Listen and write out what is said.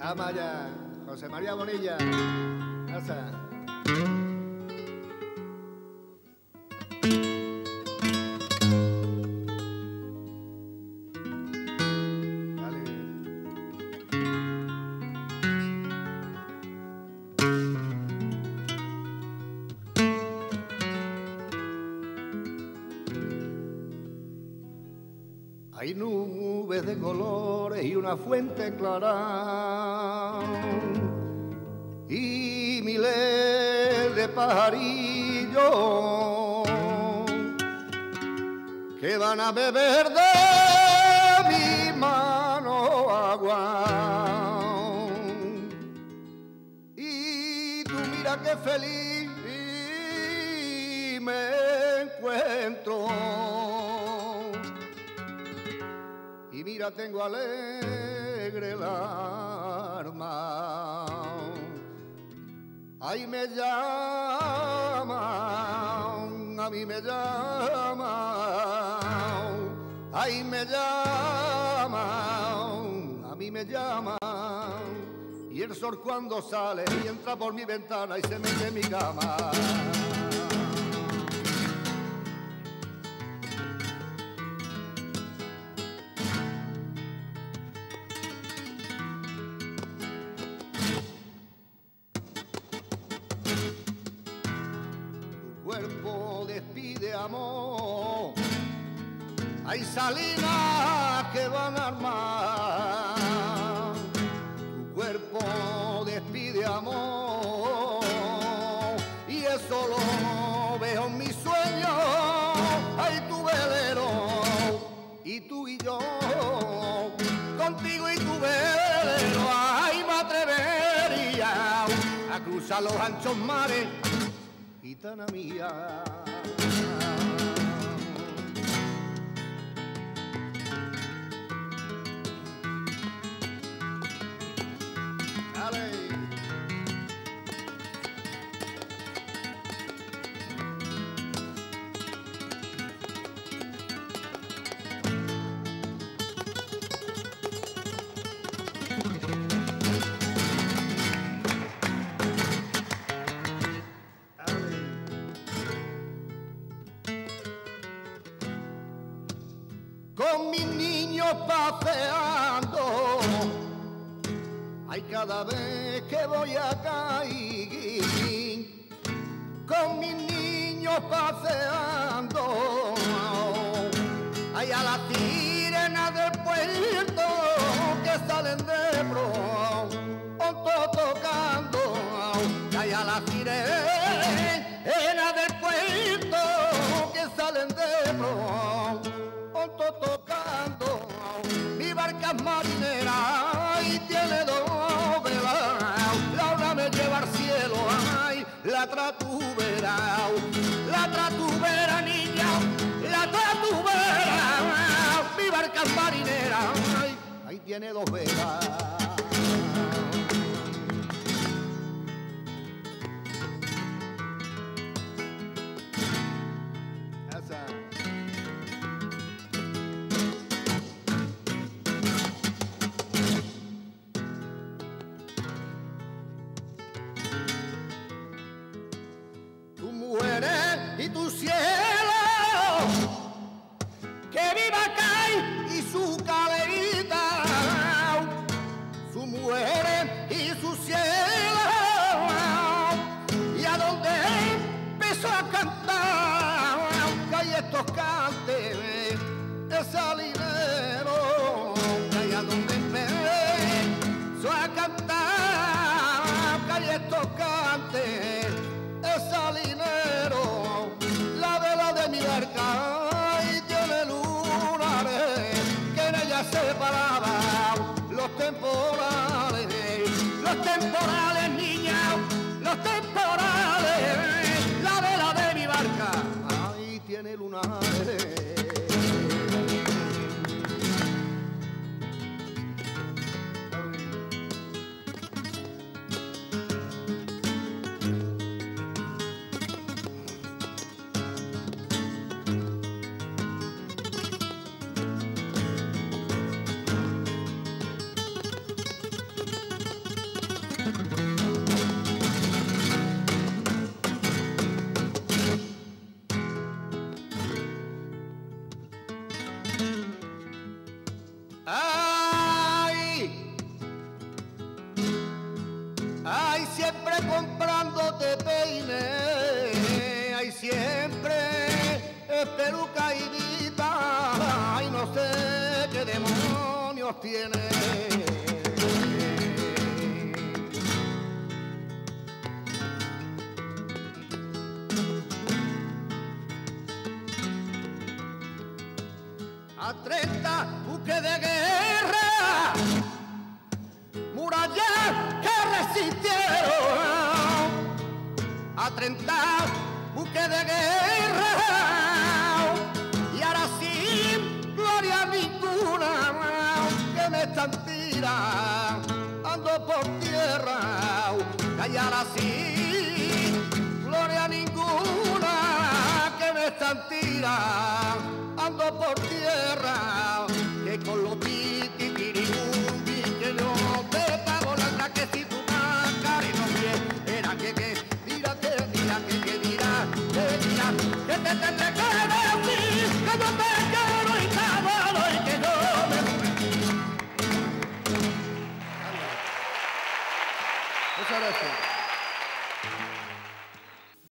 Amaya, José María Bonilla. Esa. Hay nubes de colores y una fuente clara y miles de pajarillos que van a beber de mi mano agua. Y tú mira qué feliz me encuentro. Y mira, tengo alegre el alma. Ahí me llaman, a mí me llaman, ahí me llaman, a mí me llaman. Y el sol cuando sale y entra por mi ventana y se mete en mi cama. Cuerpo despide amor. Hay salinas que van a armar. Tu cuerpo despide amor. Y eso lo veo en mis sueños. Hay tu velero. Y tú y yo. Contigo y tu velero. Ay, me atrevería a cruzar los anchos mares gitana mía. Con mis niños paseando. Ay, cada vez que voy a caer, con mis niños paseando. Ay, a las sirenas del puerto que salen de pronto tocando. Ay, a las sirenas tocando. Mi barca marinera y tiene dos velas. La una me lleva al cielo, ay, la verás. La verás, niña, la verás. Mi barca marinera, ay, ahí tiene dos velas. Estos cantes de salinero, que hay a donde empezó a cantar, estos cantes es salinero, la vela de mi barca y tiene lunares que en ella separaban los temporales, los temporales una. Tiene lunares. es peluca y ay no sé qué demonios tiene. A 30 buques de guerra, murallas que resistieron. A 30 tirando por tierra, y ahora sí, gloria ninguna, que me están tirando ando por tierra,